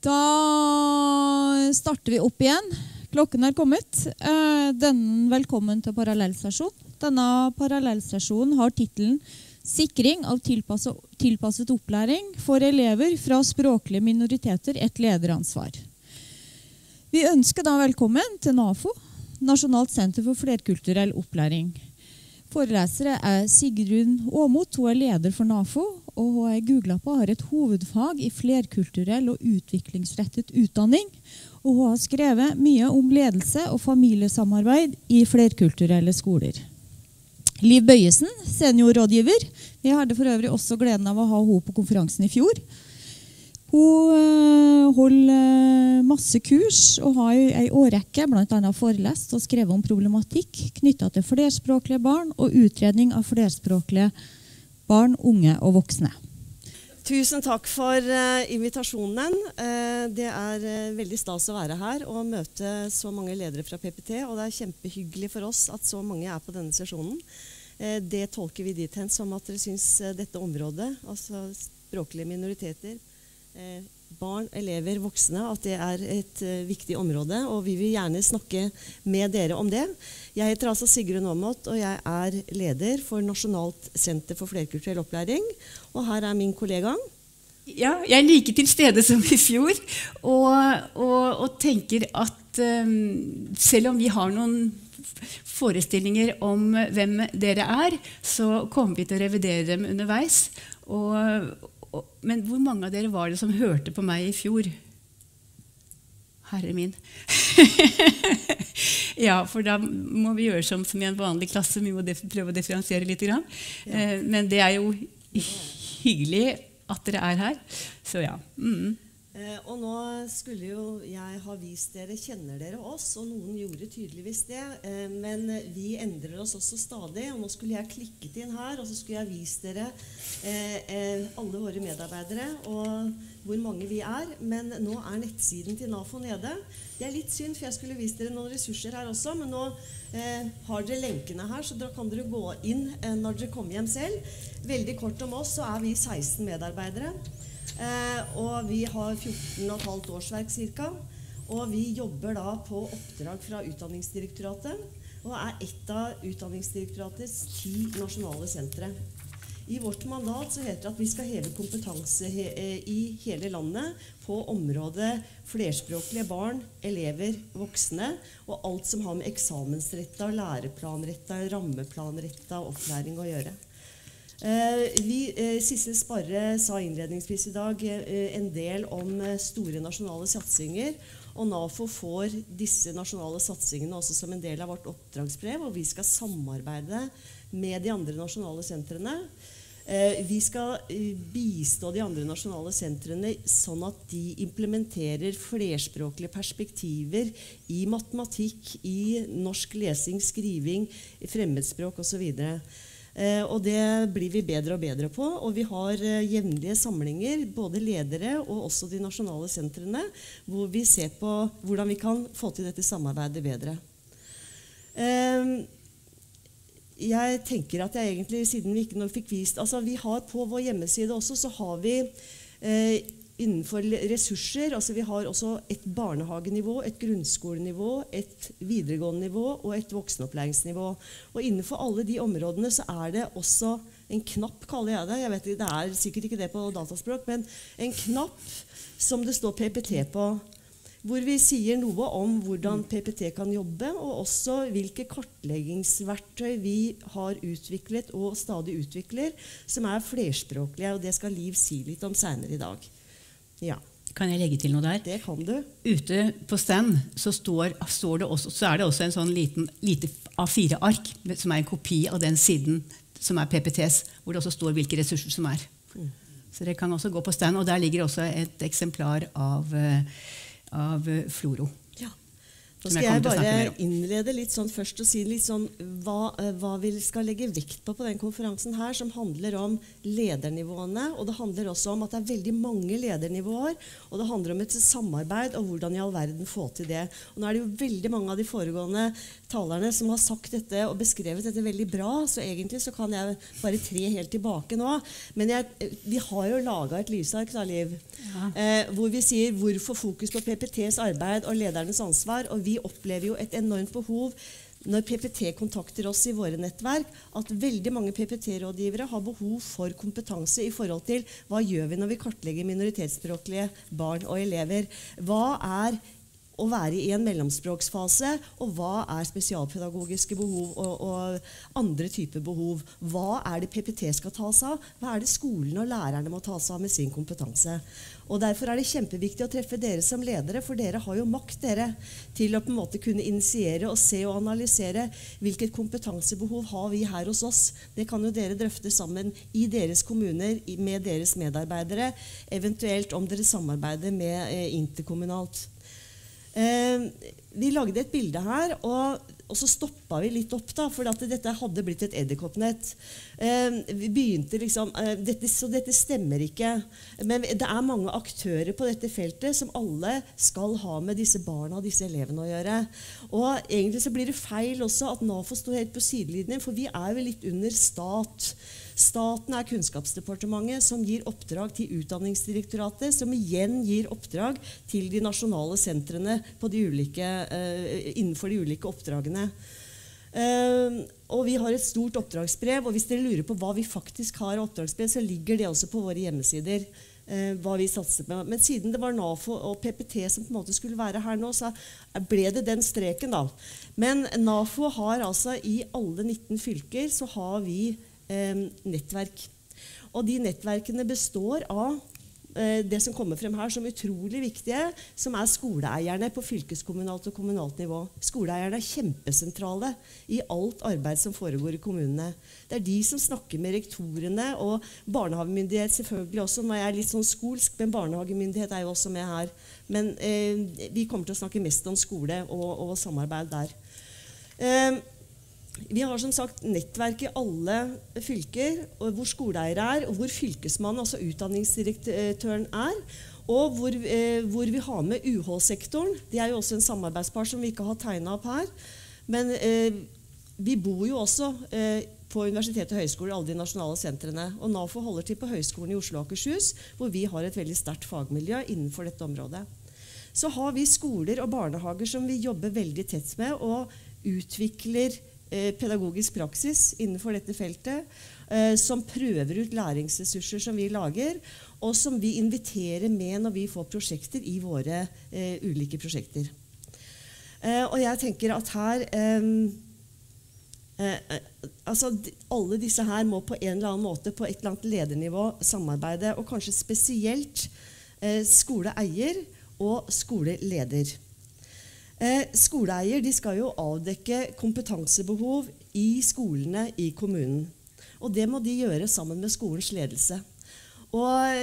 Da starter vi opp igjen. Klokken er kommet. Eh, Den, velkommen til parallellstasjon. Denne parallellstasjonen har tittelen 'Sikring av tilpasset, opplæring for elever fra språklige minoriteter et lederansvar'. Vi ønsker da velkommen til NAFO, Nasjonalt senter for flerkulturell opplæring. Forelesere er Sigrun Aamodt, hun er leder for NAFO, og hun er googlappa har et hovedfag i flerkulturell og utviklingsrettet utdanning. Og hun har skrevet mye om ledelse og familiesamarbeid i flerkulturelle skoler. Liv Bøyesen, seniorrådgiver. Vi hadde for øvrig også gleden av å ha henne på konferansen i fjor. Hun øh, holder øh, masse kurs og har i ei årrekke bl.a. forelest og skrevet om problematikk knytta til flerspråklige barn og utredning av flerspråklige barn, unge og voksne. Tusen takk for uh, invitasjonen. Det er veldig stas å være her og møte så mange ledere fra PPT. Og det er kjempehyggelig for oss at så mange er på denne sesjonen. det tolker vi dit hen som at dere syns dette området, altså språklige minoriteter, barn, elever, voksne, at det er et viktig område. Og vi vil gjerne snakke med dere om det. Jeg heter altså Sigrun Aamodt, og jeg er leder for Nasjonalt senter for flerkulturell opplæring. Og her er min kollega. Ja, jeg er like til stede som i fjor. Og, og, og tenker at um, selv om vi har noen forestillinger om hvem dere er, så kommer vi til å revidere dem underveis. Og, men hvor mange av dere var det som hørte på meg i fjor? Herre min. ja, for da må vi gjøre som, som i en vanlig klasse. Vi må prøve å differensiere litt. Ja. Eh, men det er jo hyggelig at dere er her. Så ja. Mm. Eh, og nå skulle jo jeg ha vist dere Kjenner dere oss? Og noen gjorde tydeligvis det. Eh, men vi endrer oss også stadig. Og nå skulle jeg klikket inn her, og så skulle jeg vist dere eh, eh alle våre medarbeidere og hvor mange vi er. Men nå er nettsiden til NAFO nede. Det er litt synd, for jeg skulle vist dere noen ressurser her også. Men nå eh, har dere lenkene her, så da kan dere gå inn eh, når dere kommer hjem selv. Veldig kort om oss, så er vi 16 medarbeidere. Eh, og vi har 14,5 årsverk ca. Og vi jobber da på oppdrag fra Utdanningsdirektoratet. Og er ett av Utdanningsdirektoratets ti nasjonale sentre. I vårt mandat så heter det at vi skal heve kompetanse eh, i hele landet på området flerspråklige barn, elever, voksne og alt som har med eksamensretta, læreplanretta, rammeplanretta opplæring å gjøre. Eh, vi, eh, Sissel Sparre sa innledningsvis i dag eh, en del om store nasjonale satsinger. Og NAFO får disse nasjonale satsingene også som en del av vårt oppdragsbrev. Og vi skal samarbeide med de andre nasjonale sentrene. Vi skal bistå de andre nasjonale sentrene sånn at de implementerer flerspråklige perspektiver i matematikk, i norsk lesing, skriving, fremmedspråk osv. Eh, og det blir vi bedre og bedre på. Og vi har jevnlige samlinger, både ledere og også de nasjonale sentrene, hvor vi ser på hvordan vi kan få til dette samarbeidet bedre jeg tenker at jeg egentlig, siden vi ikke fikk vist altså Vi har på vår hjemmeside også så har vi eh, innenfor ressurser altså Vi har også et barnehagenivå, et grunnskolenivå, et videregående nivå og et voksenopplæringsnivå. Og innenfor alle de områdene så er det også en knapp, kaller jeg det. jeg vet Det er sikkert ikke det på dataspråk, men en knapp som det står PPT på hvor vi sier noe om hvordan PPT kan jobbe, og også hvilke kartleggingsverktøy vi har utviklet og stadig utvikler, som er flerspråklige. og Det skal Liv si litt om seinere i dag. Ja. Kan jeg legge til noe der? Det kan du. Ute på stand så, står, står det også, så er det også en sånn liten, lite A4-ark som er en kopi av den siden som er PPTs, hvor det også står hvilke ressurser som er. Mm. Så dere kan også gå på stand, og Der ligger også et eksemplar av uh, av eh, Floro. Da skal jeg bare innlede litt sånn først og si litt sånn hva, eh, hva vi skal legge vekt på på den konferansen her, som handler om ledernivåene. Og det handler også om at det er veldig mange ledernivåer. Og det handler om et samarbeid og hvordan i all verden få til det. Og nå er det jo veldig mange av de foregående talerne som har sagt dette og beskrevet dette veldig bra, så egentlig så kan jeg bare tre helt tilbake nå. Men jeg, vi har jo laga et lysark, da, Liv, Ja. eh, hvor vi sier hvorfor fokus på PPTs arbeid og ledernes ansvar. Og vi opplever jo et enormt behov når PPT kontakter oss i våre nettverk, at veldig mange PPT-rådgivere har behov for kompetanse i forhold til hva gjør vi når vi kartlegger minoritetsspråklige barn og elever. Hva er å være i en mellomspråksfase, og hva er spesialpedagogiske behov og, og andre typer behov. Hva er det PPT skal ta seg av? Hva er det skolen og lærerne må ta seg av med sin kompetanse? Og Derfor er det kjempeviktig å treffe dere som ledere, for dere har jo makt dere, til å på en måte kunne initiere og se og analysere hvilket kompetansebehov har vi her hos oss. Det kan jo dere drøfte sammen i deres kommuner med deres medarbeidere, eventuelt om dere samarbeider med eh, interkommunalt. Eh, vi lagde et bilde her, og, og så stoppa vi litt opp, da, for dette hadde blitt et edderkoppnett. Eh, vi begynte liksom, eh, dette, Så dette stemmer ikke. Men det er mange aktører på dette feltet som alle skal ha med disse barna og disse elevene å gjøre. Og egentlig så blir det feil også at NAFO står helt på sidelinjen, for vi er jo litt under stat. Staten er Kunnskapsdepartementet, som gir oppdrag til Utdanningsdirektoratet, som igjen gir oppdrag til de nasjonale sentrene de ulike, eh, innenfor de ulike oppdragene. Eh, og Vi har et stort oppdragsbrev, og hvis dere lurer på hva vi faktisk har av oppdragsbrev, så ligger det også på våre hjemmesider. eh, hva vi satser på. Men siden det var NAFO og PPT som på en måte skulle være her nå, så ble det den streken, da. Men NAFO har altså i alle 19 fylker så har vi nettverk. Og de nettverkene består av eh, det som kommer frem her som utrolig viktige, som er skoleeierne på fylkeskommunalt og kommunalt nivå. Skoleeierne er kjempesentrale i alt arbeid som foregår i kommunene. Det er de som snakker med rektorene, og barnehagemyndighet selvfølgelig også. Nå er jeg litt sånn skolsk, men barnehagemyndighet er jo også med her. Men eh, vi kommer til å snakke mest om skole og, og samarbeid der. Eh, vi har som sagt nettverk i alle fylker hvor skoleeiere er, og hvor fylkesmannen, altså utdanningsdirektøren, er. Og hvor, eh, hvor vi har med UH-sektoren. De er jo også en samarbeidspart som vi ikke har tegna opp her. Men eh, vi bor jo også eh, på universitet og høyskole, alle de nasjonale sentrene. Og NAFO holder til på Høgskolen i Oslo og Akershus, hvor vi har et veldig sterkt fagmiljø innenfor dette området. Så har vi skoler og barnehager som vi jobber veldig tett med, og utvikler pedagogisk praksis innenfor dette feltet. Eh, som prøver ut læringsressurser som vi lager, og som vi inviterer med når vi får prosjekter i våre eh, ulike prosjekter. Eh, og jeg tenker at her eh, eh, altså, Alle disse her må på en eller annen måte på et eller annet ledernivå samarbeide, og kanskje spesielt eh, skoleeier og skoleleder. Eh, skoleeier skal jo avdekke kompetansebehov i skolene i kommunen. Og det må de gjøre sammen med skolens ledelse. Og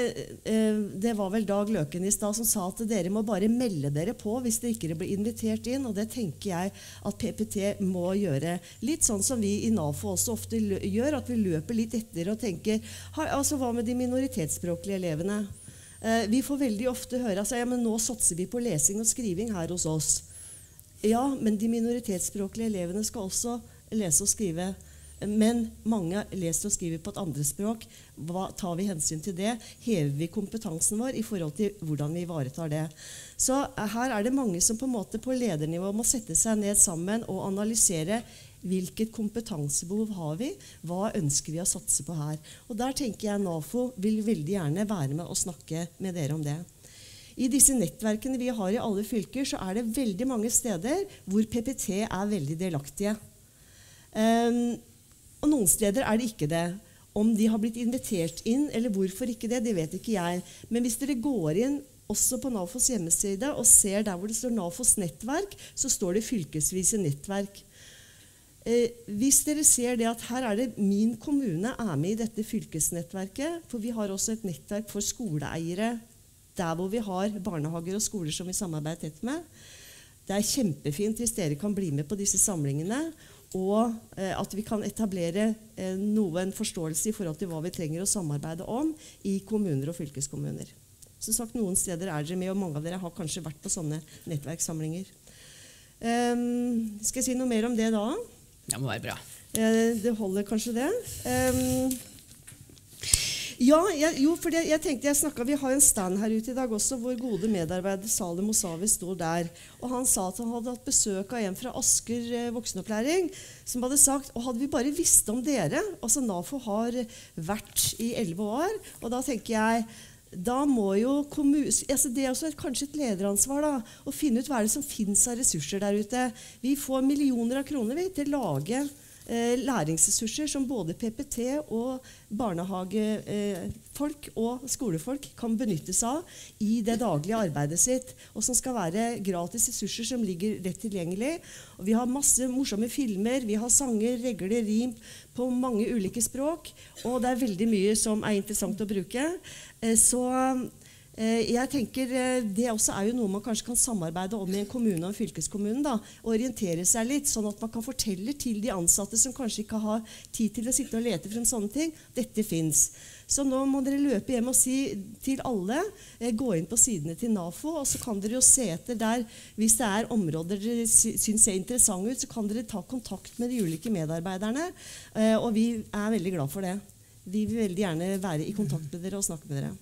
eh, Det var vel Dag Løken i stad som sa at dere må bare melde dere på hvis dere ikke blir invitert inn. Og det tenker jeg at PPT må gjøre. Litt sånn som vi i NAFO også ofte gjør, at vi løper litt etter og tenker altså, Hva med de minoritetsspråklige elevene? Eh, vi får veldig ofte høre altså, ja, nå satser vi på lesing og skriving her hos oss. Ja, men de minoritetsspråklige elevene skal også lese og skrive. Men mange leser og skriver på et andrespråk. Hva tar vi hensyn til det? Hever vi kompetansen vår i forhold til hvordan vi ivaretar det? Så eh, her er det mange som på en måte på ledernivå må sette seg ned sammen og analysere hvilket kompetansebehov har vi, hva ønsker vi å satse på her. Og Der tenker jeg NAFO vil veldig gjerne være med og snakke med dere om det. I disse nettverkene vi har i alle fylker, så er det veldig mange steder hvor PPT er veldig delaktige. Um, og noen steder er det ikke det. Om de har blitt invitert inn, eller hvorfor ikke det, det vet ikke jeg. Men hvis dere går inn også på NAFOs hjemmeside og ser der hvor det står NAFOs nettverk, så står det fylkesvise nettverk. Eh, hvis dere ser det at her er det min kommune er med i dette fylkesnettverket, for vi har også et nettverk for skoleeiere der hvor vi har barnehager og skoler som vi samarbeider tett med. det er kjempefint hvis dere kan bli med på disse samlingene. Og eh, at vi kan etablere eh, noen forståelse i forhold til hva vi trenger å samarbeide om i kommuner og fylkeskommuner. Som sagt, Noen steder er dere med, og mange av dere har kanskje vært på sånne nettverkssamlinger. Um, skal jeg si noe mer om det da? Det må være bra. Eh, det holder kanskje, det. Um, ja, jeg, jo, for det, jeg tenkte jeg snakket, Vi har en stand her ute i dag også, hvor gode medarbeider Salim Mosavi står der. Og Han sa at han hadde hatt besøk av en fra Asker eh, voksenopplæring som hadde sagt og hadde vi bare visst om dere altså NAFO har vært i elleve år. Og da tenker jeg da må jo altså Det er også kanskje et lederansvar da, å finne ut hva er det som finnes av ressurser der ute. Vi får millioner av kroner vi, til å lage læringsressurser som både PPT og barnehagefolk eh, og skolefolk kan benytte seg av i det daglige arbeidet sitt, og som skal være gratis ressurser som ligger rett tilgjengelig. Og vi har masse morsomme filmer, vi har sanger, regler, rim på mange ulike språk, og det er veldig mye som er interessant å bruke. Eh, så Eh, jeg tenker eh, Det også er jo noe man kanskje kan samarbeide om i en kommune og en fylkeskommune. da, Orientere seg litt, sånn at man kan fortelle til de ansatte som kanskje ikke har tid til å sitte og lete frem sånne ting, dette fins. Så nå må dere løpe hjem og si til alle eh, Gå inn på sidene til NAFO, og så kan dere jo se etter der Hvis det er områder dere syns ser interessante ut, så kan dere ta kontakt med de ulike medarbeiderne. Og vi er veldig glad for det. Vi vil veldig gjerne være i kontakt med dere og snakke med dere.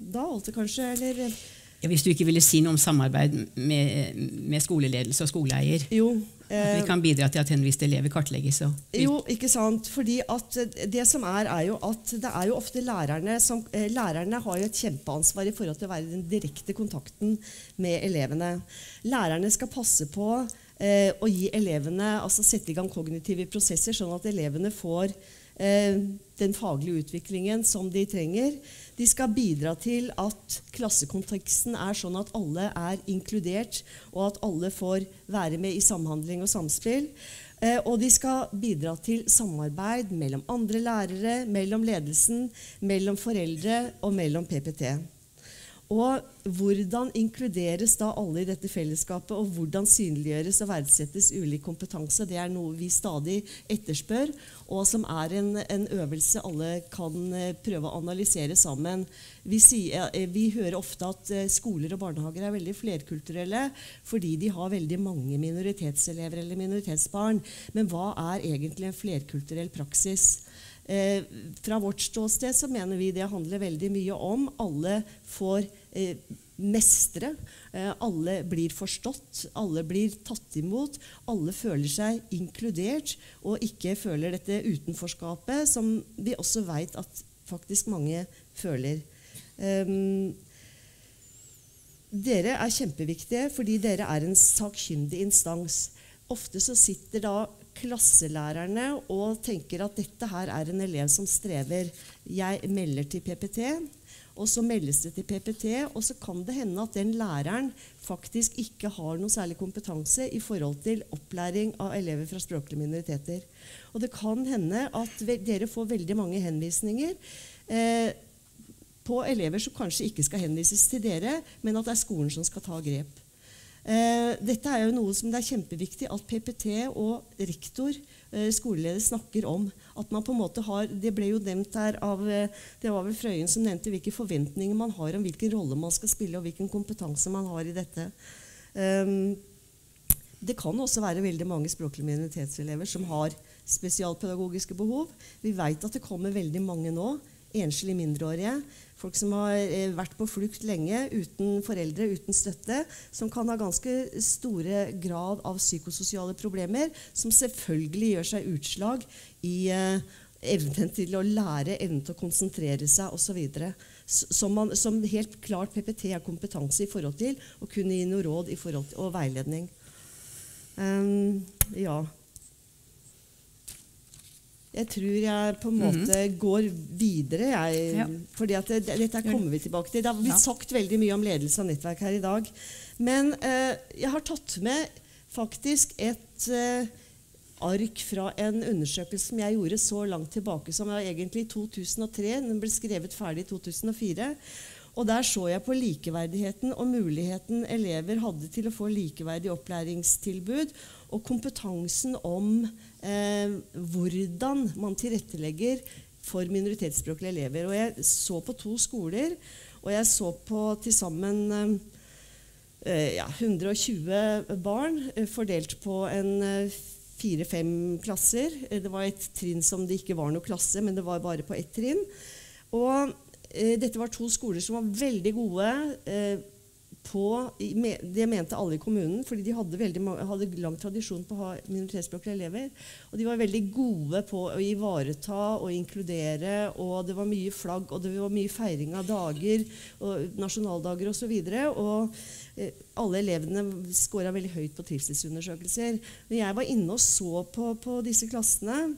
Da altså kanskje, eller? Ja, hvis du ikke ville si noe om samarbeid med, med skoleledelse og skoleeier? Jo. Eh, at vi kan bidra til at henviste elever kartlegges? jo, ikke sant. Fordi at det som er, er jo at det er jo ofte lærerne som eh, Lærerne har jo et kjempeansvar i forhold til å være den direkte kontakten med elevene. Lærerne skal passe på eh, å gi elevene, altså sette i gang kognitive prosesser, sånn at elevene får Eh, den faglige utviklingen som de trenger. De skal bidra til at klassekonteksten er sånn at alle er inkludert, og at alle får være med i samhandling og samspill. Eh, og de skal bidra til samarbeid mellom andre lærere, mellom ledelsen, mellom foreldre og mellom PPT. Og hvordan inkluderes da alle i dette fellesskapet, og hvordan synliggjøres og verdsettes ulik kompetanse? Det er noe vi stadig etterspør, og som er en, en øvelse alle kan eh, prøve å analysere sammen. Vi, sier, eh, vi, hører ofte at eh, skoler og barnehager er veldig flerkulturelle fordi de har veldig mange minoritetselever eller minoritetsbarn. Men hva er egentlig en flerkulturell praksis? Eh, fra vårt ståsted så mener vi det handler veldig mye om alle får mestre. Eh, alle blir forstått, alle blir tatt imot. Alle føler seg inkludert og ikke føler dette utenforskapet, som vi også veit at faktisk mange føler. Um, dere er kjempeviktige fordi dere er en sakkyndig instans. Ofte så sitter da klasselærerne og tenker at dette her er en elev som strever. Jeg melder til PPT, og så meldes det til PPT, og så kan det hende at den læreren faktisk ikke har noe særlig kompetanse i forhold til opplæring av elever fra språklige minoriteter. Og det kan hende at dere får veldig mange henvisninger eh, på elever som kanskje ikke skal henvises til dere, men at det er skolen som skal ta grep. Eh, dette er jo noe som det er kjempeviktig at PPT og rektor, eh, skoleleder, snakker om. At man på en måte har, Det ble jo nevnt her av eh, det var vel Frøyen som nevnte hvilke forventninger man har om hvilken rolle man skal spille, og hvilken kompetanse man har i dette. Um, det kan også være veldig mange språklige minoritetselever som har spesialpedagogiske behov. Vi vet at det kommer veldig mange nå. Enslige mindreårige Folk som har eh, vært på flukt lenge uten foreldre, uten støtte. Som kan ha ganske store grad av psykososiale problemer, som selvfølgelig gjør seg utslag i eh, evnen til å lære, evnen til å konsentrere seg osv. Som, som helt klart PPT har kompetanse i forhold til, å kunne gi noe råd til, og veiledning. Um, ja. Jeg tror jeg på en mhm. måte mm -hmm. går videre. Jeg, ja. fordi at det, Dette kommer vi tilbake til. Det har blitt ja. sagt veldig mye om ledelse av nettverk her i dag. Men eh, jeg har tatt med faktisk et eh, ark fra en undersøkelse som jeg gjorde så langt tilbake som var egentlig i 2003. Den ble skrevet ferdig i 2004. Og der så jeg på likeverdigheten og muligheten elever hadde til å få likeverdig opplæringstilbud, og kompetansen om eh, hvordan man tilrettelegger for minoritetsspråklige elever. Og jeg så på to skoler, og jeg så på til sammen eh, ja, 120 barn eh, fordelt på en eh, fire-fem klasser. Eh, det var et trinn som det ikke var noe klasse, men det var bare på ett trinn. Og eh, dette var to skoler som var veldig gode eh, på Det mente alle i kommunen, fordi de hadde, veldig, hadde lang tradisjon på å ha minoritetsspråklige elever. Og de var veldig gode på å ivareta og inkludere, og det var mye flagg, og det var mye feiring av dager, og nasjonaldager osv. Og, og eh, alle elevene scora veldig høyt på trivselsundersøkelser. Når jeg var inne og så på, på disse klassene,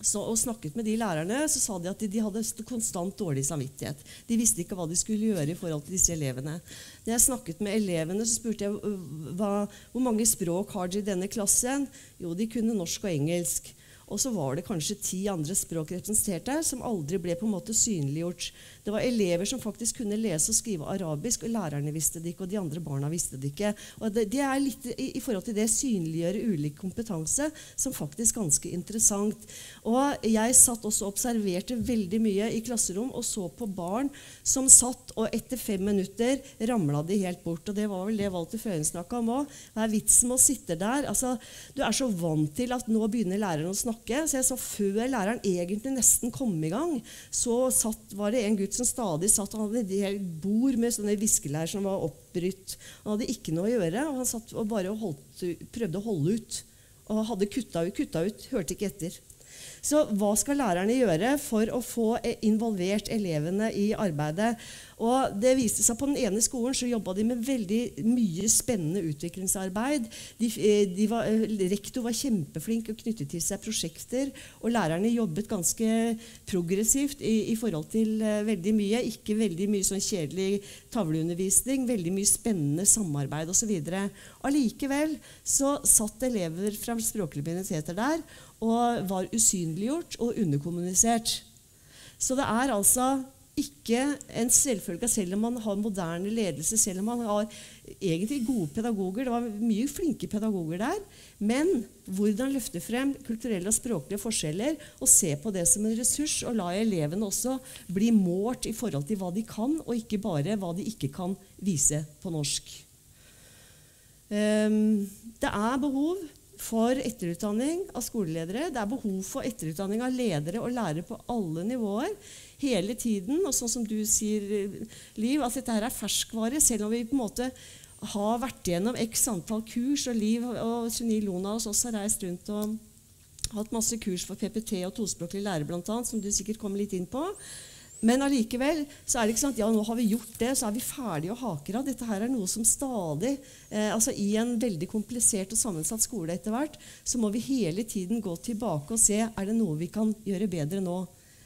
så, og snakket med de lærerne, så sa de at de, de, hadde konstant dårlig samvittighet. De visste ikke hva de skulle gjøre i forhold til disse elevene. Når jeg snakket med elevene, så spurte jeg hva, hvor mange språk har de i denne klassen. Jo, de kunne norsk og engelsk. Og så var det kanskje ti andre språk representert der som aldri ble på en måte synliggjort. Det var elever som faktisk kunne lese og skrive arabisk, og lærerne visste det ikke, og de andre barna visste det ikke. Og det, det er litt i, i, forhold til det synliggjøre ulik kompetanse som faktisk ganske interessant. Og jeg satt også og observerte veldig mye i klasserom og så på barn som satt, og etter fem minutter ramla de helt bort. Og det var vel det Walter Føyen snakka om òg. Hva er vitsen med å sitte der? Altså, du er så vant til at nå begynner læreren å snakke. Så jeg så før læreren egentlig nesten kom i gang, så satt, var det en gutt som stadig satt Han hadde et bord med sånne viskelær som var oppbrutt. Han hadde ikke noe å gjøre, og han satt og bare holdt, prøvde å holde ut. Og hadde kutta ut, kutta ut, hørte ikke etter. Så hva skal lærerne gjøre for å få involvert elevene i arbeidet? Og det viste seg På den ene skolen så jobba de med veldig mye spennende utviklingsarbeid. De, eh, de var, eh, rektor var kjempeflink og knyttet til seg prosjekter. Og lærerne jobbet ganske progressivt i, i forhold til uh, veldig mye. Ikke veldig mye sånn kjedelig tavleundervisning, veldig mye spennende samarbeid osv. Allikevel så satt elever fra språklige minoriteter der og var usynliggjort og underkommunisert. Så det er altså ikke en selvfølge selv om man har moderne ledelse, selv om man har egentlig gode pedagoger. Det var mye flinke pedagoger der. Men hvordan løfte frem kulturelle og språklige forskjeller og se på det som en ressurs, og la elevene også bli målt i forhold til hva de kan, og ikke bare hva de ikke kan vise på norsk. Um, det er behov for etterutdanning av skoleledere. Det er behov for etterutdanning av ledere og lærere på alle nivåer hele tiden. Og sånn som du sier, Liv, at dette her er ferskvare. Selv om vi på en måte har vært gjennom x antall kurs, og Liv og Sunil Lona hos oss har reist rundt og hatt masse kurs for PPT og tospråklig lærer, bl.a., som du sikkert kommer litt inn på. Men allikevel så er det ikke at ja, nå har vi gjort det, så er vi ferdige og haker av. Dette her er noe som stadig eh, altså I en veldig komplisert og sammensatt skole etter hvert, så må vi hele tiden gå tilbake og se er det noe vi kan gjøre bedre nå.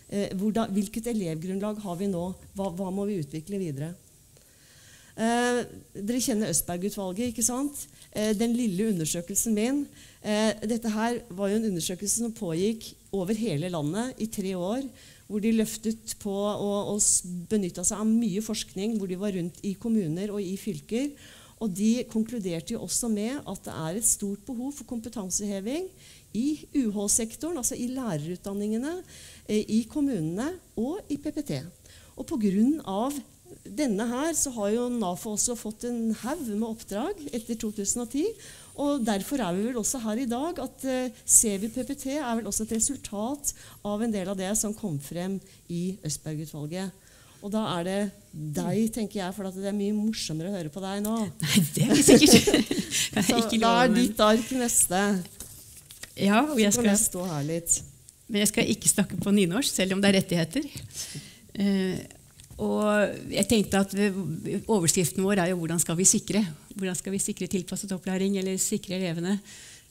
Eh, hvordan, hvilket elevgrunnlag har vi nå? Hva, hva må vi utvikle videre? Eh, dere kjenner Østberg-utvalget, ikke sant? Eh, den lille undersøkelsen min. Eh, dette her var jo en undersøkelse som pågikk over hele landet i tre år hvor de løftet på og, og benytta seg av mye forskning, hvor de var rundt i kommuner og i fylker. Og de konkluderte jo også med at det er et stort behov for kompetanseheving i UH-sektoren, altså i lærerutdanningene, eh, i kommunene og i PPT. Og pga. denne her så har jo NAFO også fått en haug med oppdrag etter 2010. Og Derfor er vi vel også her i dag. at uh, Ser PPT er vel også et resultat av en del av det som kom frem i Østberg-utvalget. Og da er det deg, tenker jeg, for det er mye morsommere å høre på deg nå. Nei, det er sikkert. Så da er ditt ark neste. Ja, og jeg skal, stå her litt. Men jeg skal ikke snakke på nynorsk, selv om det er rettigheter. Uh, og jeg tenkte at Overskriften vår er jo 'Hvordan skal vi sikre?' Hvordan skal vi sikre tilpasset opplæring, eller sikre elevene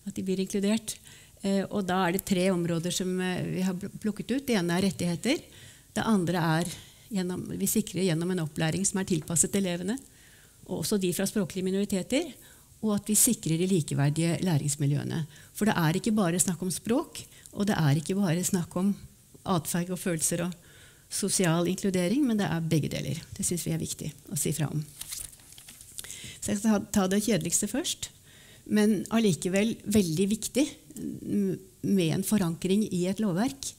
at de blir inkludert? Eh, og Da er det tre områder som eh, vi har plukket ut. Det ene er rettigheter. Det andre er gjennom, vi sikrer gjennom en opplæring som er tilpasset elevene, og også de fra språklige minoriteter. Og at vi sikrer de likeverdige læringsmiljøene. For det er ikke bare snakk om språk, og det er ikke bare snakk om atferd og følelser og sosial inkludering, men det er begge deler. Det syns vi er viktig å si fra om. Så jeg skal ta det kjedeligste først, men allikevel veldig viktig med en forankring i et lovverk.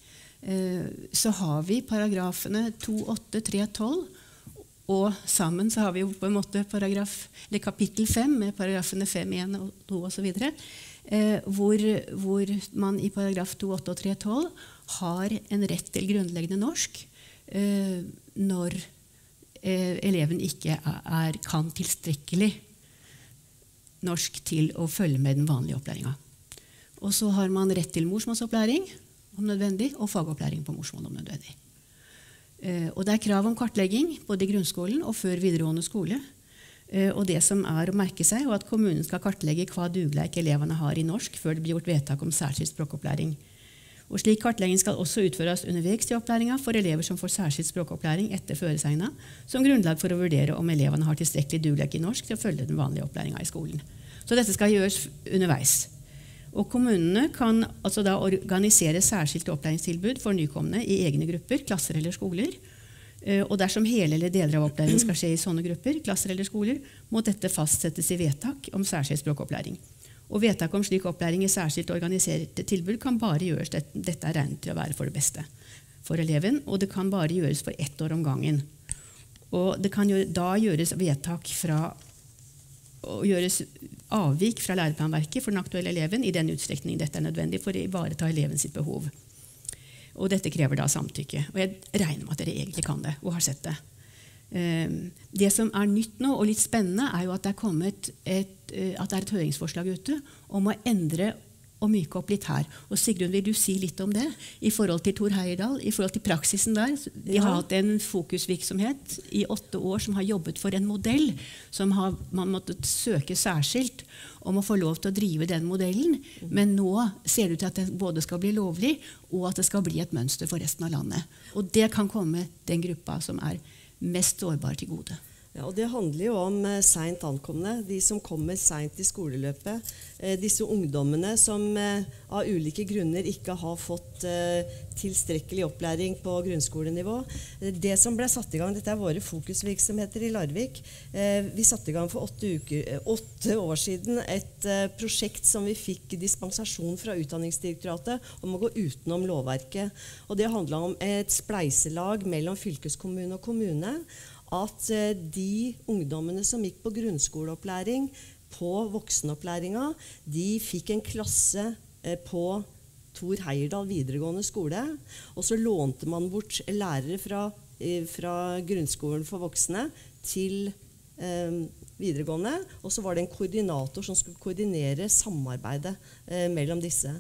Eh, så har vi paragrafene 2, 8, 3, 12, og sammen så har vi jo på en måte paragraf, kapittel 5 med paragrafene 5, 1 og 2 osv. Eh, hvor, hvor man i paragraf 2, 8 og 3, 12 har en rett til grunnleggende norsk når eh, eleven ikke er, kan tilstrekkelig norsk til å følge med den vanlige opplæringa. Og så har man rett til morsmålsopplæring om nødvendig, og fagopplæring på morsmål om nødvendig. Eh, og det er krav om kartlegging både i grunnskolen og før videregående skole. Eh, og det som er å merke seg, er at kommunen skal kartlegge hva dugleik elevene har i norsk før det blir gjort vedtak om særskilt språkopplæring. Og Slik kartlegging skal også utføres underveis i opplæringa for elever som får særskilt språkopplæring etter føresegna, som grunnlag for å vurdere om elevene har tilstrekkelig dulek i norsk til å følge den vanlige opplæringa i skolen. Så dette skal gjøres underveis. Og Kommunene kan altså da organisere særskilte opplæringstilbud for nykomne i egne grupper, klasser eller skoler. Eh, og dersom hele eller deler av opplæringen skal skje i sånne grupper, klasser eller skoler, må dette fastsettes i vedtak om særskilt språkopplæring. Og Vedtak om slik opplæring i særskilt organiserte tilbud kan bare gjøres dette er regnet til å være for det beste for eleven, og det kan bare gjøres for ett år om gangen. Og Det kan da gjøres vedtak fra og gjøres avvik fra læreplanverket for den aktuelle eleven i den utstrekning dette er nødvendig for å ivareta eleven behov. Og dette krever da samtykke. Og jeg regner med at dere egentlig kan det og har sett det. Ehm, det som er nytt nå, og litt spennende, er jo at det er, et, eh, at det er et høringsforslag ute om å endre og myke opp litt her. Og Sigrun, vil du si litt om det i forhold til Tor Heyerdahl? I forhold til praksisen der? De har hatt en fokusvirksomhet i åtte år som har jobbet for en modell som har, man måtte søke særskilt om å få lov til å drive den modellen. Men nå ser det ut til at det både skal bli lovlig, og at det skal bli et mønster for resten av landet. Og det kan komme den gruppa som er mest sårbare til gode. Ja, og Det handler jo om eh, seint ankomne, de som kommer seint i skoleløpet. Eh, disse ungdommene som eh, av ulike grunner ikke har fått eh, tilstrekkelig opplæring på grunnskolenivå. Eh, det som ble satt i gang, Dette er våre fokusvirksomheter i Larvik. Eh, vi satte i gang for åtte, uker, åtte år siden et prosjekt som vi fikk dispensasjon fra Utdanningsdirektoratet om å gå utenom lovverket. Og Det handla om et spleiselag mellom fylkeskommune og kommune at eh, de ungdommene som gikk på grunnskoleopplæring på voksenopplæringa, de fikk en klasse eh, på Tor Heyerdahl videregående skole. Og så lånte man bort lærere fra, eh, fra grunnskolen for voksne til eh, videregående. Og så var det en koordinator som skulle koordinere samarbeidet eh, mellom disse.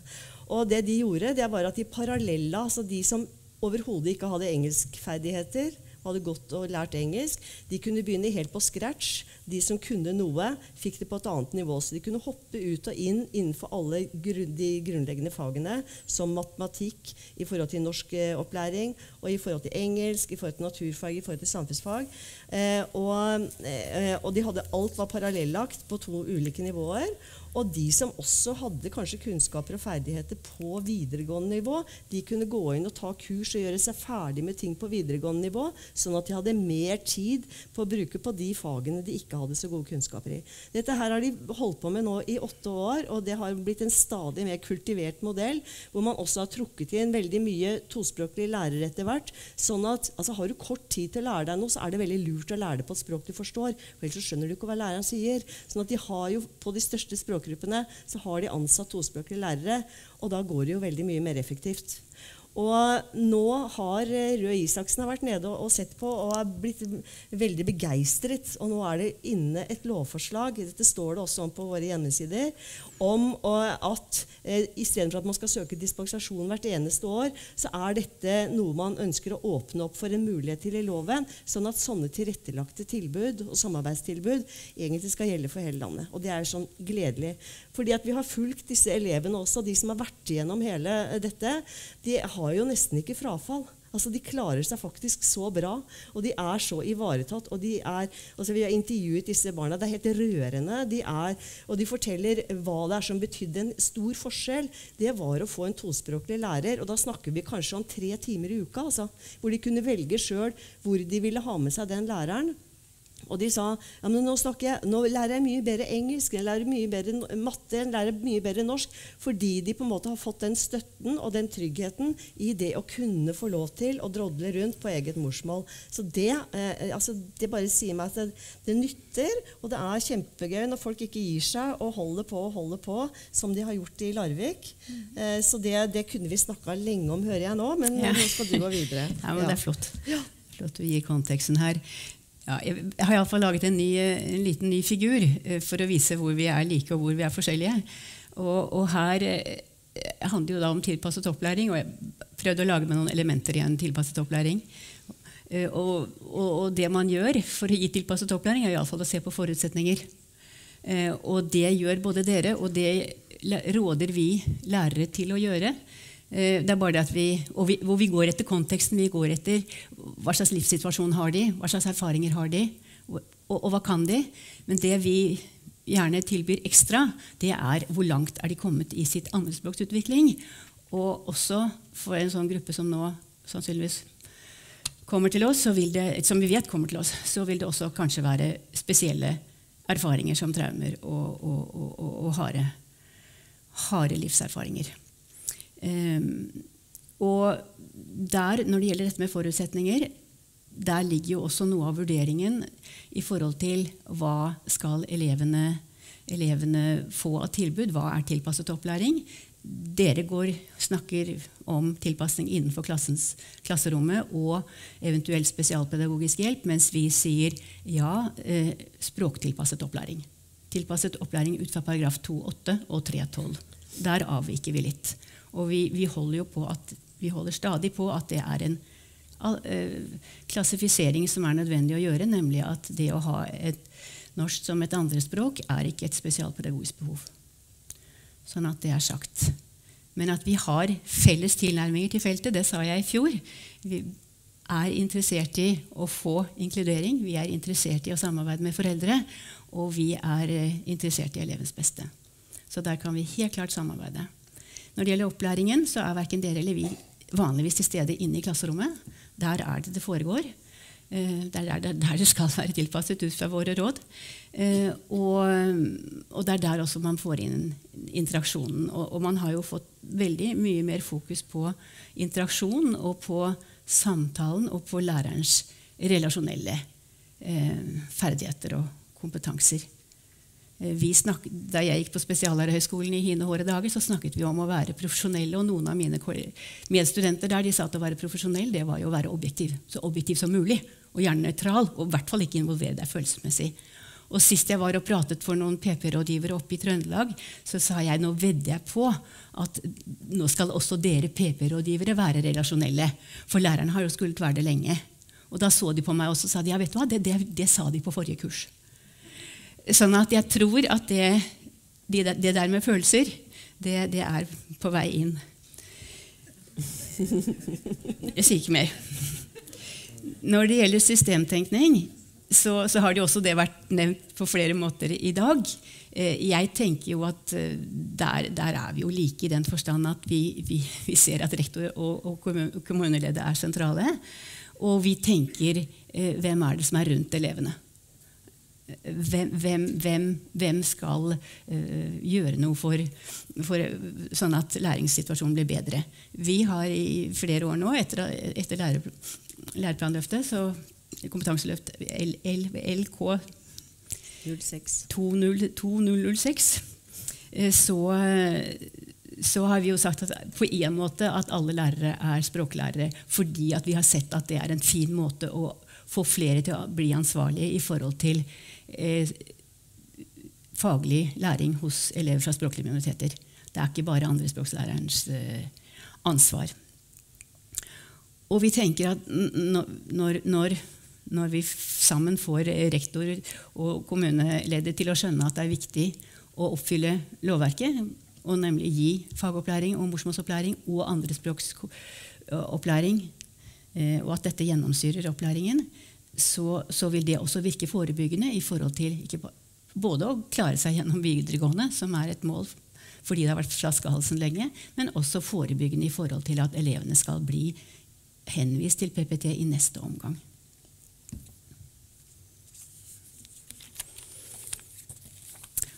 Og det de gjorde, det var at de parallella, altså de som overhodet ikke hadde engelskferdigheter, hadde gått og lært engelsk, de kunne begynne helt på scratch. De som kunne noe, fikk det på et annet nivå. Så de kunne hoppe ut og inn innenfor alle de grunnleggende fagene, som matematikk i forhold til norsk opplæring, og i forhold til engelsk, i forhold til naturfag, i forhold til samfunnsfag. Eh, og, eh, og de hadde alt var parallellagt på to ulike nivåer. Og de som også hadde kanskje kunnskaper og ferdigheter på videregående nivå, de kunne gå inn og ta kurs og gjøre seg ferdig med ting på videregående nivå, sånn at de hadde mer tid på å bruke på de fagene de ikke hadde så gode kunnskaper i. Dette her har de holdt på med nå i åtte år, og det har blitt en stadig mer kultivert modell, hvor man også har trukket inn veldig mye tospråklige lærere etter hvert. sånn at altså, Har du kort tid til å lære deg noe, så er det veldig lurt å lære det på et språk du forstår. For ellers så skjønner du ikke hva læreren sier. Sånn at de har jo på de største språkene språkgruppene så har de ansatt tospråklige lærere, og da går det jo veldig mye mer effektivt. Og nå har eh, Røe Isaksen vært nede og sett på og er blitt veldig begeistret. Og nå er det inne et lovforslag, dette står det også om på våre hjemmesider, om at eh, istedenfor at man skal søke dispensasjon hvert eneste år, så er dette noe man ønsker å åpne opp for en mulighet til i loven, sånn at sånne tilrettelagte tilbud og samarbeidstilbud egentlig skal gjelde for hele landet. Og det er sånn gledelig. Fordi at vi har fulgt disse elevene også, de som har vært igjennom hele dette, de har jo nesten ikke frafall. Altså, De klarer seg faktisk så bra, og de er så ivaretatt. og de er, altså Vi har intervjuet disse barna. Det er helt rørende. De er, og de forteller hva det er som betydde en stor forskjell. Det var å få en tospråklig lærer. Og da snakker vi kanskje om tre timer i uka. Altså, hvor de kunne velge sjøl hvor de ville ha med seg den læreren. Og de sa ja, men nå, jeg, nå lærer jeg mye bedre engelsk, jeg lærer mye bedre matte, jeg lærer mye bedre norsk. Fordi de på en måte har fått den støtten og den tryggheten i det å kunne få lov til å drodle rundt på eget morsmål. Så det, eh, altså, det bare sier meg at det, det, nytter, og det er kjempegøy når folk ikke gir seg og holder på og holder på, som de har gjort i Larvik. Eh, så det, det, kunne vi snakka lenge om, hører jeg nå, men ja. nå skal du gå videre. Ja, men Det er flott. Ja. Flott å gi konteksten her. Ja, jeg har iallfall laget en, ny, en, liten ny figur eh, for å vise hvor vi er like og hvor vi er forskjellige. Og, og her eh, handler jo da om tilpasset opplæring, og jeg prøvde å lage med noen elementer igjen tilpasset opplæring. Eh, og, og, og, det man gjør for å gi tilpasset opplæring, er iallfall å se på forutsetninger. Og det gjør både dere, og det råder vi lærere til å gjøre. Eh, det er bare det at vi, vi, Hvor vi går etter konteksten. Vi går etter hva slags livssituasjon har de, hva slags erfaringer har de, og, og, og hva kan de. Men det vi gjerne tilbyr ekstra, det er hvor langt er de kommet i sitt andrespråksutvikling. Og også for en sånn gruppe som nå sannsynligvis kommer til oss, det, som vi vet kommer til oss, så vil det også kanskje være spesielle erfaringer som traumer og, og, og harde, harde livserfaringer. Um, og der, når det gjelder dette med forutsetninger, der ligger jo også noe av vurderingen i forhold til hva skal elevene, elevene få av tilbud. Hva er tilpasset opplæring? Dere går, snakker om tilpasning innenfor klassens, klasserommet og eventuell spesialpedagogisk hjelp, mens vi sier ja, eh, språktilpasset opplæring. Tilpasset opplæring ut fra paragraf 2-8 og 3-12. Der avviker vi litt. Og vi, vi, holder at, vi, holder stadig på at det er en uh, klassifisering som er nødvendig å gjøre, nemlig at det å ha et norsk som et andrespråk er ikke et spesialpedagogisk behov. Sånn at det er sagt. Men at vi har felles tilnærminger til feltet, det sa jeg i fjor. Vi er interessert i å få inkludering, vi er interessert i å samarbeide med foreldre, og vi er eh, interessert i elevens beste. Så der kan vi helt klart samarbeide. Når det gjelder opplæringen, så er verken dere eller vi vanligvis til stede inne i klasserommet. Der er det det foregår. Eh, det er der, det skal være tilpasset ut fra våre råd. Eh, og, det er der også man får inn interaksjonen. Og, og, man har jo fått veldig mye mer fokus på interaksjon og på samtalen og på lærerens relasjonelle eh, ferdigheter og kompetanser. Eh, Snak, da jeg gikk på Spesiallærerhøgskolen i hine hårde dager, så snakket vi om å være profesjonelle. Og noen av mine medstudenter der de sa at å være profesjonell det var jo å være objektiv. Så objektiv som mulig, og gjerne nøytral, og i hvert fall ikke involvere deg følelsesmessig. Og Sist jeg var og pratet for noen PP-rådgivere oppe i Trøndelag, så sa jeg nå vedder jeg på at nå skal også dere PP-rådgivere være relasjonelle. For lærerne har jo skullet være det lenge. Og Da så de på meg og sa de, ja, vet du hva, det, det, det sa de på forrige kurs. Sånn at jeg tror at det, det der med følelser, det, det, er på vei inn. Jeg sier ikke mer. Når det gjelder systemtenkning, så, så, har det også det vært nevnt på flere måter i dag. Eh, jeg tenker jo at eh, der, der er vi jo like i den forstand at vi, vi, vi ser at rektor og, og kommuneleder er sentrale. Og vi tenker eh, hvem er det som er rundt elevene hvem, hvem, hvem, skal uh, gjøre noe for, for, sånn at læringssituasjonen blir bedre. Vi har i flere år nå, etter, etter lære, læreplanløftet, så kompetanseløft L, L, LK 2006, så, så har vi jo sagt at på en måte at alle lærere er språklærere fordi at vi har sett at det er en fin måte å få flere til å bli ansvarlige i forhold til eh, faglig læring hos elever fra språklige minoriteter. Det er ikke bare andrespråkslærerens eh, ansvar. Og vi tenker at når, når, når, vi sammen får rektor og kommuneleder til å skjønne at det er viktig å oppfylle lovverket, og nemlig gi fagopplæring og morsmålsopplæring og andrespråksopplæring eh, og at dette gjennomsyrer opplæringen, så, så, vil det også virke forebyggende i forhold til ikke både å klare seg gjennom videregående, som er et mål fordi det har vært flaskehalsen lenge, men også forebyggende i forhold til at elevene skal bli henvist til PPT i neste omgang.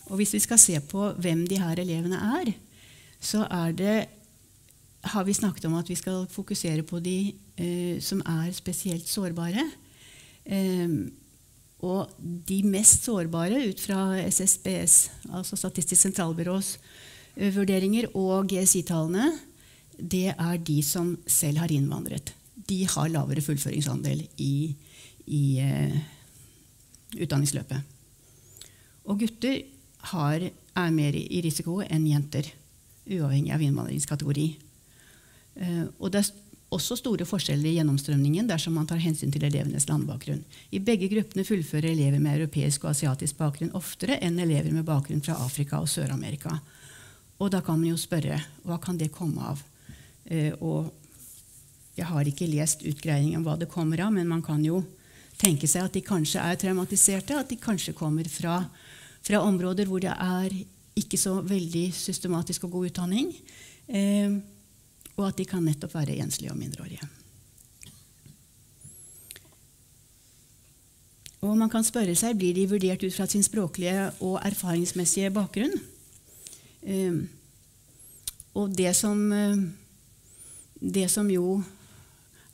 Og Hvis vi skal se på hvem de her elevene er, så er det, har vi snakket om at vi skal fokusere på de eh, som er spesielt sårbare. Eh, og de mest sårbare ut fra SSBS, altså Statistisk sentralbyrås eh, vurderinger, og GSI-tallene, det er de som selv har innvandret. De har lavere fullføringsandel i, i uh, utdanningsløpet. Og gutter har, er mer i risiko enn jenter, uavhengig av innvandringskategori. Uh, og det er også store forskjeller i gjennomstrømningen dersom man tar hensyn til elevenes landbakgrunn. I begge gruppene fullfører elever med europeisk og asiatisk bakgrunn oftere enn elever med bakgrunn fra Afrika og Sør-Amerika. Og da kan man jo spørre hva kan det komme av? Eh, og jeg har ikke lest utgreiing om hva det kommer av, men man kan jo tenke seg at de kanskje er traumatiserte, at de kanskje kommer fra, fra områder hvor det er ikke så veldig systematisk og god utdanning. Uh, og at de kan nettopp være enslige og mindreårige. Og man kan spørre seg blir de vurdert ut fra sin språklige og erfaringsmessige bakgrunn. Eh, og det som, eh, det som jo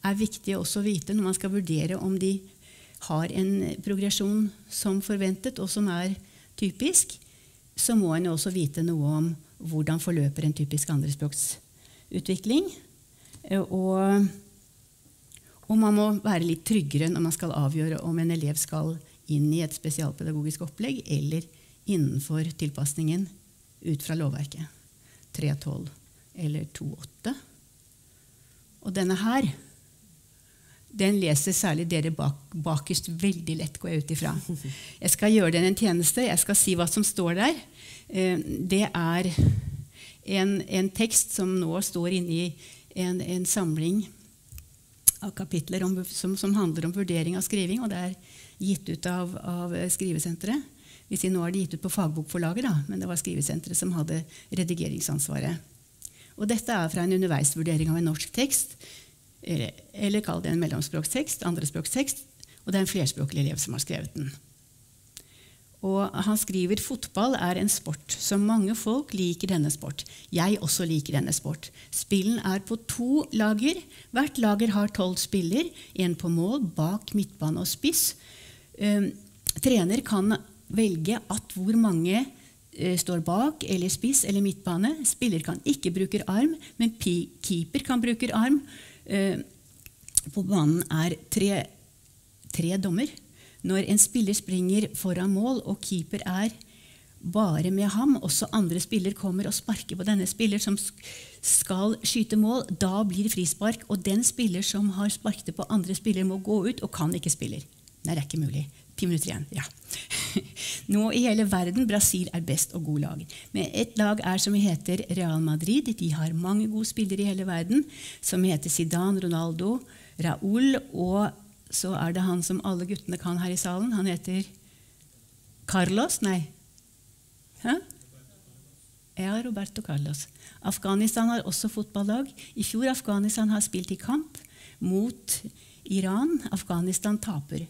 er viktig også å vite når man skal vurdere om de har en progresjon som forventet, og som er typisk, så må en også vite noe om hvordan forløper en typisk andrespråks utvikling. Eh, og, og, man må være litt tryggere når man skal avgjøre om en elev skal inn i et spesialpedagogisk opplegg eller innenfor tilpasningen ut fra lovverket. 3.12 eller 2.8. Og denne her den leser særlig dere bak, bakerst veldig lett, går jeg ut ifra. Jeg skal gjøre den en tjeneste. Jeg skal si hva som står der. Eh, det er en, en, tekst som nå står inne i en, en samling av kapitler om, som, som, handler om vurdering av skriving, og det er gitt ut av, av Skrivesenteret. Vi sier nå er det gitt ut på Fagbokforlaget, da, men det var Skrivesenteret som hadde redigeringsansvaret. Og dette er fra en underveisvurdering av en norsk tekst, eller, eller kall det en mellomspråkstekst, andrespråkstekst, og det er en flerspråklig elev som har skrevet den. Og han skriver fotball er en sport, så mange folk liker denne sport. Jeg også liker denne sport. Spillen er på to lager. Hvert lager har tolv spiller, én på mål, bak, midtbane og spiss. Um, trener kan velge at hvor mange uh, står bak eller spiss eller midtbane. Spiller kan ikke bruke arm, men keeper kan bruke arm. Uh, på banen er tre, tre dommer. Når en spiller springer foran mål, og keeper er bare med ham, også andre spiller kommer og sparker på denne spiller som skal skyte mål, da blir det frispark. Og den spiller som har sparket på andre spiller, må gå ut og kan ikke spille. Nei, det er ikke mulig. Ti minutter igjen. Ja. Nå i hele verden Brasil er best og god lag. Men ett lag er som heter Real Madrid. De har mange gode spillere i hele verden, som heter Zidane, Ronaldo, Raúl og så er det han som alle guttene kan her i salen. Han heter Carlos Nei. Hæ? Ja, Roberto Carlos. Afghanistan har også fotballag. I fjor Afghanistan har spilt i kamp mot Iran. Afghanistan taper.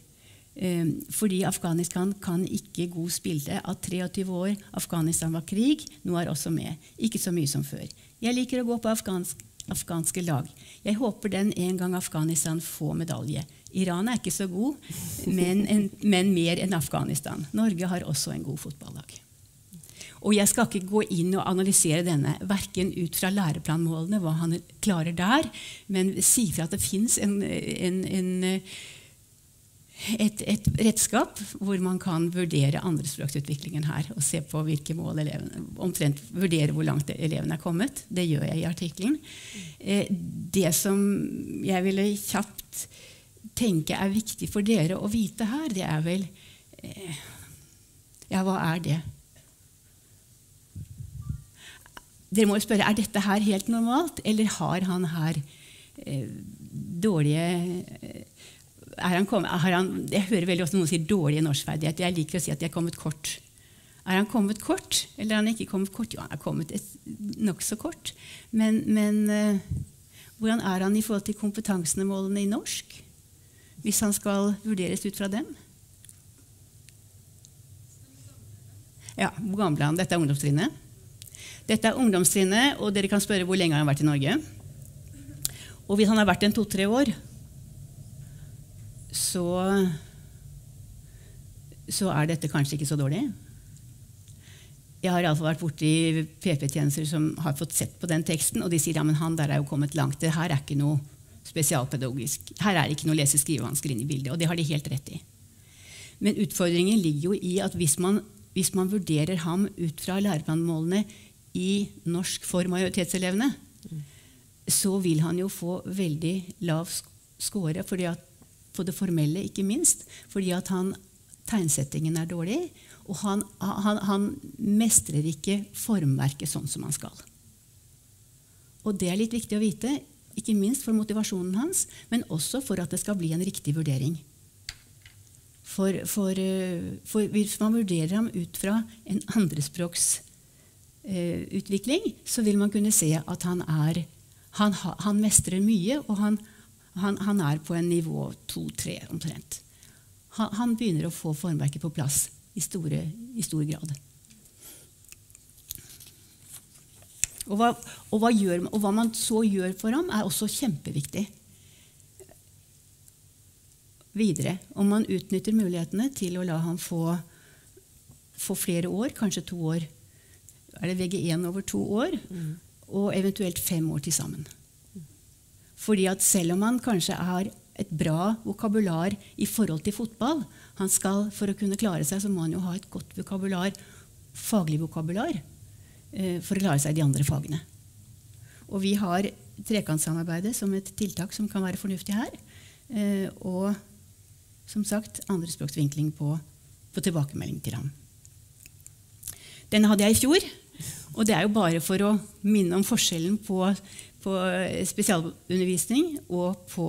Um, fordi Afghanistan kan ikke god spille at 23 år Afghanistan var krig. Nå er også med. Ikke så mye som før. Jeg liker å gå på afghansk, afghanske lag. Jeg håper den en gang Afghanistan får medalje. Iran er ikke så god, men, en, men mer enn Afghanistan. Norge har også en god fotballag. Og Jeg skal ikke gå inn og analysere denne, verken ut fra læreplanmålene, hva han klarer der, men si fra at det fins et, et, redskap hvor man kan vurdere andrespråksutviklingen her. Og se på hvilke mål elevene, omtrent vurdere hvor langt eleven er kommet. Det gjør jeg i artikkelen. Eh, det som jeg ville kjapt tenker er viktig for dere å vite her, det er vel eh, Ja, hva er det? Dere må jo spørre er dette her helt normalt, eller har han her eh, dårlige eh, er han kommet, har han, Jeg hører veldig ofte noen si 'dårlige norskferdigheter'. Jeg liker å si at de er kommet kort. Er han kommet kort, eller er han ikke kommet kort? Jo, han er kommet nokså kort. Men, men eh, hvordan er han i forhold til kompetansemålene i norsk? Hvis han skal vurderes ut fra dem? Ja, hvor gammel er han? Dette er ungdomstrinnet. Dette er ungdomstrinnet, og dere kan spørre hvor lenge han har vært i Norge. Og hvis han har vært en to-tre år, så, så er dette kanskje ikke så dårlig. Jeg har iallfall vært borti PP-tjenester som har fått sett på den teksten, og de sier ja, men han der er jo kommet langt. Det her er ikke noe spesialpedagogisk. Her er det ikke noe lese-skrivevansker inne i bildet. Og det har de helt rett i. Men utfordringen ligger jo i at hvis man, hvis man vurderer ham ut fra læreplanmålene i norsk for majoritetselevene, så vil han jo få veldig lav score fordi at, på det formelle, ikke minst. Fordi at han, tegnsettingen er dårlig, og han, han, han mestrer ikke formverket sånn som han skal. Og det er litt viktig å vite, ikke minst for motivasjonen hans, men også for at det skal bli en riktig vurdering. For, for, eh, for hvis man vurderer ham ut fra en andrespråksutvikling, eh, så vil man kunne se at han, er, han, han mestrer mye, og han, han, er på en nivå 2-3 omtrent. Han, begynner å få formverket på plass i, store, i stor grad. Og hva, og, hva gjør, og hva, man så gjør for ham, er også kjempeviktig. Videre, om man utnytter mulighetene til å la ham få, få flere år, kanskje to år Er det VG1 over to år? Mm. Og eventuelt fem år til sammen. Fordi at selv om han kanskje har et bra vokabular i forhold til fotball. Han skal, For å kunne klare seg så må han jo ha et godt vokabular, faglig vokabular for å klare seg i de andre fagene. Og vi har trekantsamarbeidet som et tiltak som kan være fornuftig her. Eh, og som sagt andrespråksvinkling på, på tilbakemelding til ham. Denne hadde jeg i fjor. Og det er jo bare for å minne om forskjellen på, på spesialundervisning og på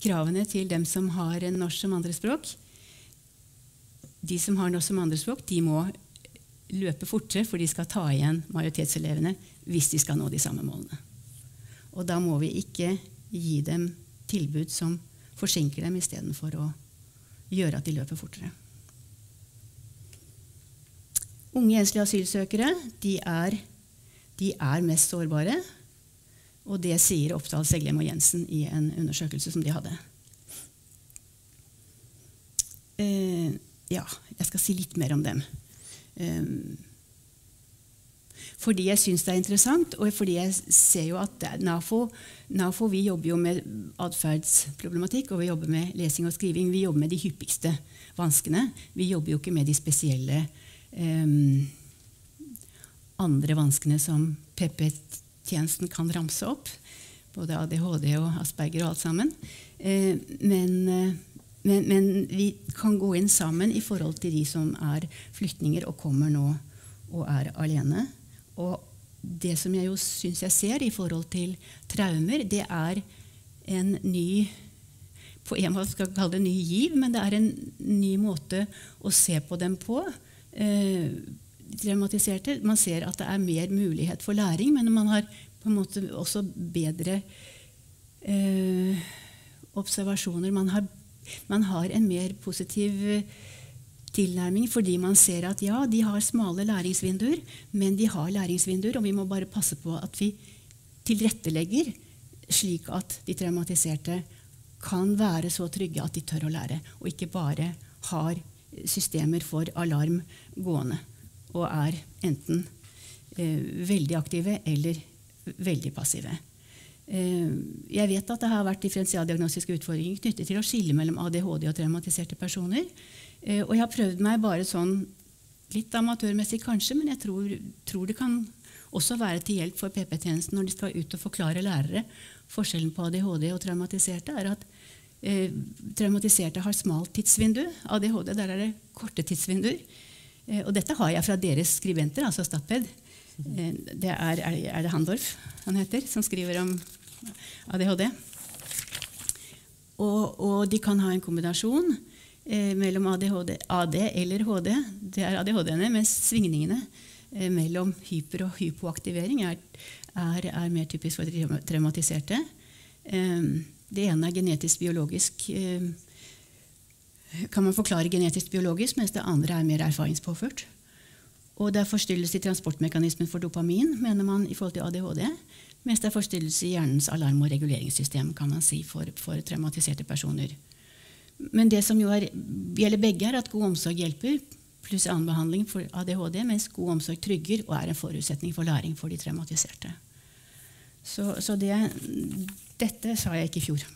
kravene til dem som har norsk som andrespråk. De som har norsk som andrespråk, de må løpe fortere, for de skal ta igjen majoritetselevene hvis de skal nå de samme målene. Og da må vi ikke gi dem tilbud som forsinker dem, istedenfor å gjøre at de løper fortere. Unge enslige asylsøkere de er, de er mest sårbare. Og det sier Oppdal, Seglem og Jensen i en undersøkelse som de hadde. Eh, ja, jeg skal si litt mer om dem. Um, fordi jeg syns det er interessant, og fordi jeg ser jo at NAFO, NAFO vi jobber jo med atferdsproblematikk, og vi jobber med lesing og skriving. Vi jobber med de hyppigste vanskene. Vi jobber jo ikke med de spesielle um, andre vanskene som PP tjenesten kan ramse opp. Både ADHD og Asperger og alt sammen. Uh, men, eh, men, men, vi kan gå inn sammen i forhold til de som er flyktninger og kommer nå og er alene. Og det som jeg jo syns jeg ser i forhold til traumer, det er en ny på en måte skal kalle det ny giv, men det er en ny måte å se på dem på. Eh, traumatiserte. Man ser at det er mer mulighet for læring, men man har på en måte også bedre eh, observasjoner. Man har, man har, en mer positiv tilnærming fordi man ser at ja, de har smale læringsvinduer, men de har læringsvinduer, og vi må bare passe på at vi tilrettelegger slik at de traumatiserte kan være så trygge at de tør å lære, og ikke bare har systemer for alarm gående og er enten eh, veldig aktive eller veldig passive. Eh, jeg vet at det har vært differensialdiagnostiske utfordringer knyttet til å skille mellom ADHD og traumatiserte personer. Eh, og jeg har prøvd meg bare sånn litt amatørmessig kanskje, men jeg tror, tror det kan også være til hjelp for PP-tjenesten når de skal ut og forklare lærere. Forskjellen på ADHD og traumatiserte er at eh, traumatiserte har smalt tidsvindu. ADHD der er det korte tidsvinduer. Eh, og dette har jeg fra deres skribenter, altså Statped. Eh, det er, er det Handorf han heter, som skriver om ADHD. Og, og de kan ha en kombinasjon eh, mellom ADHD, AD eller HD. Det er ADHD-ene, mens svingningene eh, mellom hyper- og hypoaktivering er, er, er, mer typisk for traumatiserte. Eh, det ene er genetisk-biologisk. Eh, kan man forklare genetisk biologisk, mens det andre er mer erfaringspåført. Og det er forstyrrelse i transportmekanismen for dopamin, mener man i forhold til ADHD. Mens det er forstyrrelse i hjernens alarm- og reguleringssystem kan man si, for, for traumatiserte personer. Men det som er, gjelder begge, er at god omsorg hjelper, pluss annen behandling for ADHD, mens god omsorg trygger og er en forutsetning for læring for de traumatiserte. Så, så det, dette sa jeg ikke i fjor.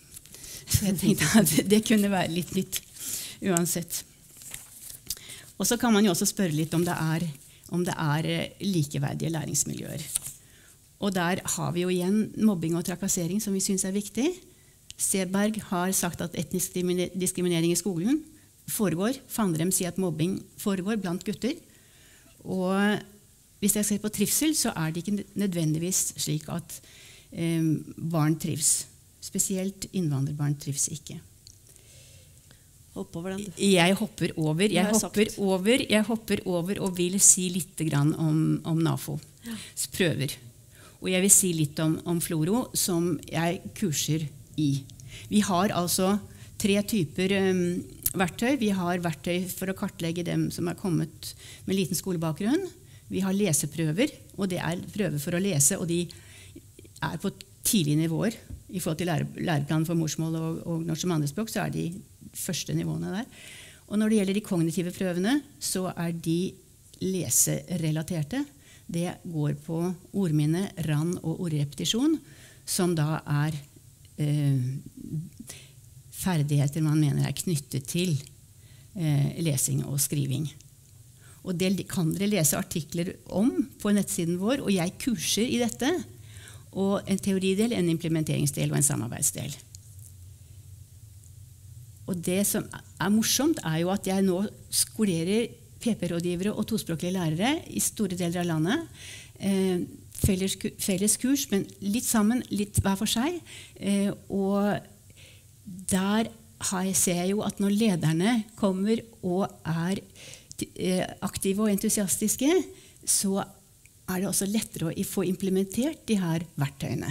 Så jeg tenkte at det kunne være litt nytt uansett. Og så kan man jo også spørre litt om det er, om det er likeverdige læringsmiljøer. Og der har vi jo igjen mobbing og trakassering, som vi syns er viktig. Seberg har sagt at etnisk diskriminering i skolen foregår. Fandrem sier at mobbing foregår blant gutter. Og hvis jeg ser på trivsel, så er det ikke nødvendigvis slik at eh, barn trives. Spesielt innvandrerbarn trives ikke. Hopp over den. Jeg hopper over. Jeg hopper over, jeg hopper over og vil si litt om, om NAFO. Prøver. Og jeg vil si litt om, om Floro, som jeg kurser i. Vi har altså tre typer um, verktøy. Vi har verktøy for å kartlegge dem som er kommet med liten skolebakgrunn. Vi har leseprøver, og det er prøver for å lese, og de er på tidlige nivåer. I forhold til lære, læreplanen for morsmål og, og norsk som andrespråk så er de første nivåene der. Og når det gjelder de kognitive prøvene, så er de leserelaterte det går på ordminne, rand og ordrepetisjon, som da er eh, ferdigheter man mener er knyttet til eh, lesing og skriving. Og Det kan dere lese artikler om på nettsiden vår, og jeg kurser i dette. Og en teoridel, en implementeringsdel og en samarbeidsdel. Og Det som er morsomt, er jo at jeg nå skolerer PP-rådgivere og tospråklige lærere i store deler av landet. Eh, felles, felles, kurs, men litt sammen, litt hver for seg. Eh, og der jeg, ser jeg jo at når lederne kommer og er eh, aktive og entusiastiske, så er det også lettere å få implementert de her verktøyene.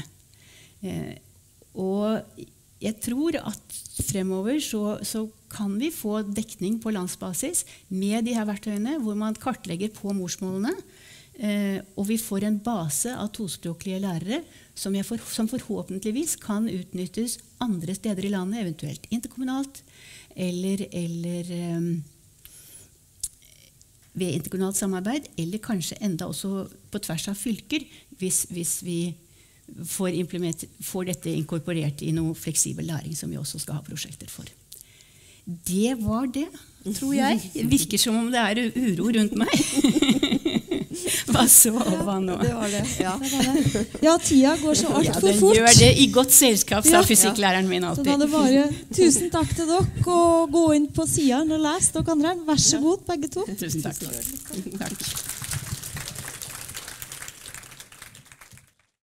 Og jeg tror at fremover så, så, kan vi få dekning på landsbasis med de her verktøyene, hvor man kartlegger på morsmålene. Eh, og vi får en base av tospråklige lærere som, for, som, forhåpentligvis kan utnyttes andre steder i landet, eventuelt interkommunalt eller, eller eh, ved interkommunalt samarbeid, eller kanskje enda også på tvers av fylker, hvis, hvis vi får, får, dette inkorporert i noe fleksibel læring, som vi også skal ha prosjekter for. Det var det, tror jeg. Det virker som om det er uro rundt meg. Hva så hva nå? Det var det. Ja, ja tida går så altfor ja, fort. Den gjør det i godt selskap, sa ja. fysikklæreren min alltid. Så da det bare Tusen takk til dere, og gå inn på sidene og les, dere andre. Vær så god, begge to. Tusen takk. takk.